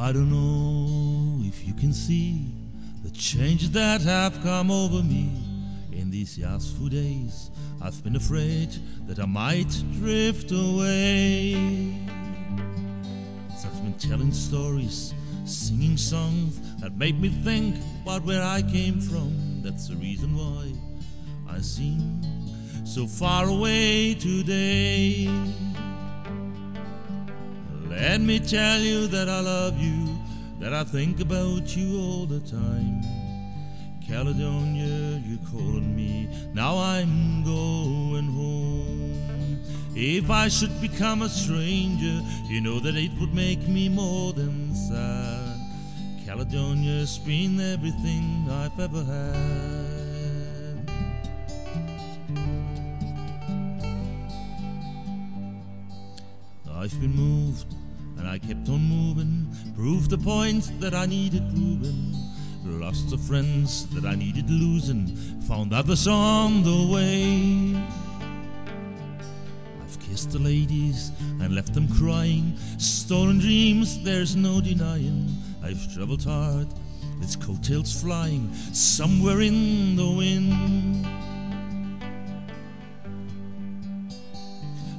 I don't know if you can see the changes that have come over me in these last few days. I've been afraid that I might drift away. So I've been telling stories, singing songs that made me think about where I came from. That's the reason why I seem so far away today. Let me tell you that I love you, that I think about you all the time. Caledonia, you're calling me, now I'm going home. If I should become a stranger, you know that it would make me more than sad. Caledonia's been everything I've ever had. I've been moved and I kept on moving, proved the point that I needed proving, lost the friends that I needed losing, found others on the way. I've kissed the ladies and left them crying, stolen dreams, there's no denying. I've traveled hard, with coattails flying, somewhere in the wind.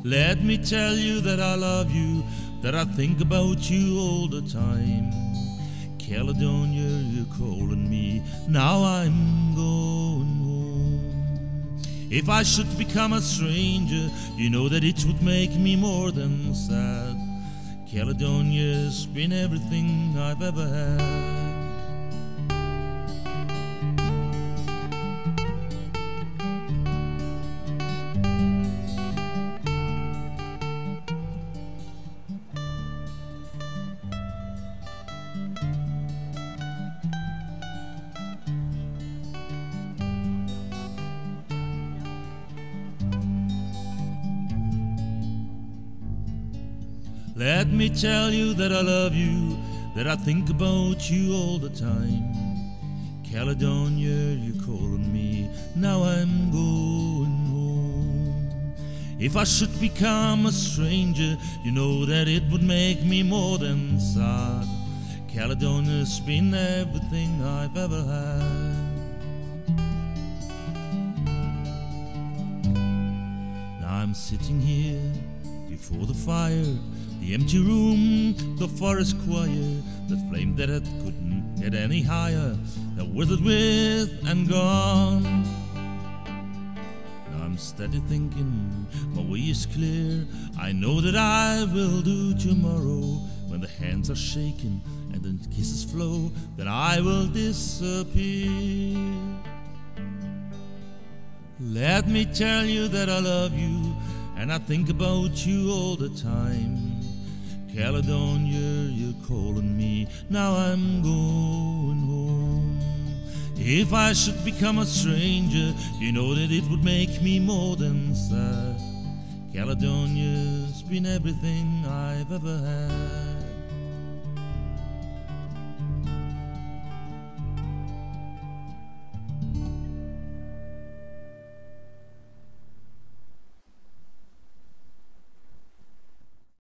Let me tell you that I love you, that I think about you all the time. Caledonia, you're calling me, now I'm going home. If I should become a stranger, you know that it would make me more than sad. Caledonia's been everything I've ever had. Let me tell you that I love you, that I think about you all the time. Caledonia, you're calling me, now I'm going home. If I should become a stranger, you know that it would make me more than sad. Caledonia's been everything I've ever had. Now I'm sitting here before the fire, the empty room, the forest choir, the flame that it couldn't get any higher, that withered with and gone. Now I'm steady thinking, my way is clear. I know that I will do tomorrow when the hands are shaking and the kisses flow, then I will disappear. Let me tell you that I love you and I think about you all the time. Caledonia, you're calling me, now I'm going home. If I should become a stranger, you know that it would make me more than sad. Caledonia's been everything I've ever had.